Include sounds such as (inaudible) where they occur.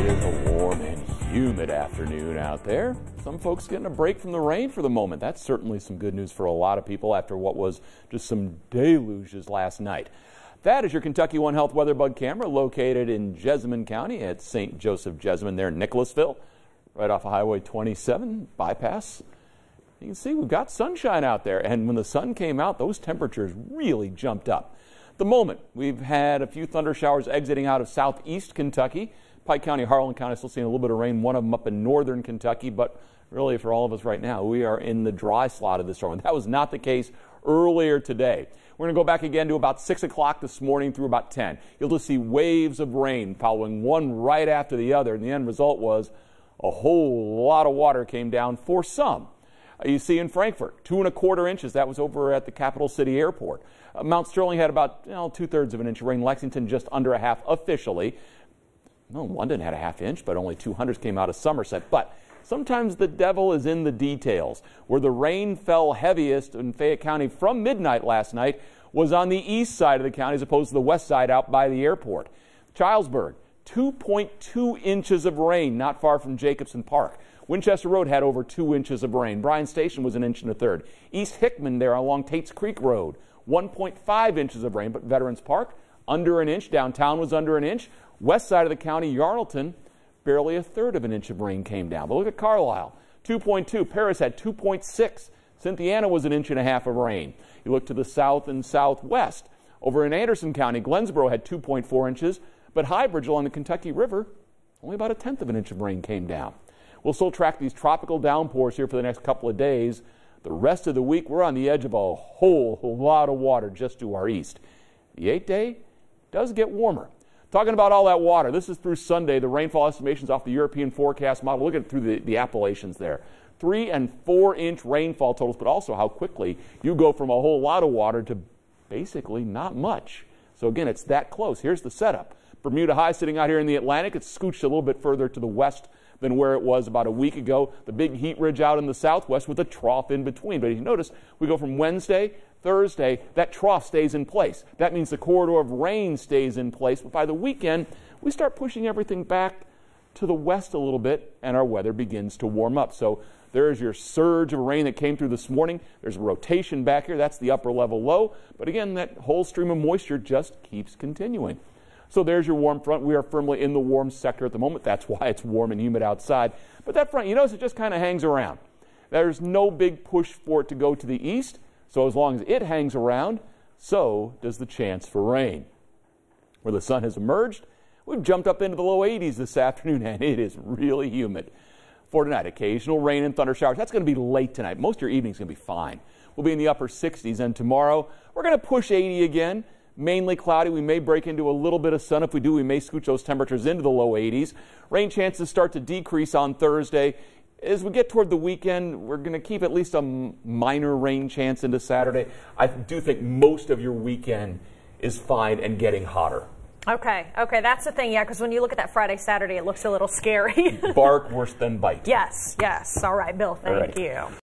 It is a warm and humid afternoon out there. Some folks getting a break from the rain for the moment. That's certainly some good news for a lot of people after what was just some deluges last night. That is your Kentucky One Health Weather Bug camera located in Jessamine County at St. Joseph Jessamine there in Nicholasville, right off of Highway 27 bypass. You can see we've got sunshine out there, and when the sun came out, those temperatures really jumped up. The moment we've had a few thunder showers exiting out of southeast Kentucky. Pike County, Harlan County still seeing a little bit of rain, one of them up in northern Kentucky, but really for all of us right now, we are in the dry slot of the storm. That was not the case earlier today. We're going to go back again to about 6 o'clock this morning through about 10. You'll just see waves of rain following one right after the other, and the end result was a whole lot of water came down for some. You see in Frankfort, two and a quarter inches. That was over at the capital city airport. Uh, Mount Sterling had about you know, two thirds of an inch of rain. Lexington just under a half officially. Well, London had a half inch, but only two hundredths came out of Somerset. But sometimes the devil is in the details. Where the rain fell heaviest in Fayette County from midnight last night was on the east side of the county as opposed to the west side out by the airport. Chilesburg, 2.2 inches of rain not far from Jacobson Park. Winchester Road had over two inches of rain. Bryan Station was an inch and a third. East Hickman there along Tates Creek Road, 1.5 inches of rain. But Veterans Park, under an inch. Downtown was under an inch. West side of the county, Yarnallton, barely a third of an inch of rain came down. But look at Carlisle, 2.2. Paris had 2.6. Cynthiana was an inch and a half of rain. You look to the south and southwest. Over in Anderson County, Glensboro had 2.4 inches, but Highbridge along the Kentucky River, only about a tenth of an inch of rain came down. We'll still track these tropical downpours here for the next couple of days. The rest of the week, we're on the edge of a whole lot of water just to our east. The eight day does get warmer. Talking about all that water, this is through Sunday. The rainfall estimations off the European forecast model. Look at it through the, the Appalachians there. Three and four inch rainfall totals, but also how quickly you go from a whole lot of water to basically not much. So again, it's that close. Here's the setup. Bermuda High sitting out here in the Atlantic. It's scooched a little bit further to the west than where it was about a week ago. The big heat ridge out in the southwest with a trough in between. But if you notice, we go from Wednesday Thursday, that trough stays in place. That means the corridor of rain stays in place. But by the weekend, we start pushing everything back to the west a little bit, and our weather begins to warm up. So there's your surge of rain that came through this morning. There's a rotation back here. That's the upper level low. But again, that whole stream of moisture just keeps continuing. So there's your warm front. We are firmly in the warm sector at the moment. That's why it's warm and humid outside. But that front, you notice it just kind of hangs around. There's no big push for it to go to the east. So as long as it hangs around, so does the chance for rain. Where the sun has emerged, we've jumped up into the low 80s this afternoon, (laughs) and it is really humid. For tonight, occasional rain and thunder showers. That's going to be late tonight. Most of your evening's going to be fine. We'll be in the upper 60s, and tomorrow we're going to push 80 again. Mainly cloudy. We may break into a little bit of sun. If we do, we may scooch those temperatures into the low 80s. Rain chances start to decrease on Thursday as we get toward the weekend, we're going to keep at least a minor rain chance into Saturday. I do think most of your weekend is fine and getting hotter. Okay, okay, that's the thing, yeah, because when you look at that Friday, Saturday, it looks a little (laughs) scary. Bark worse than bite. Yes, yes. All right, Bill, thank right. you.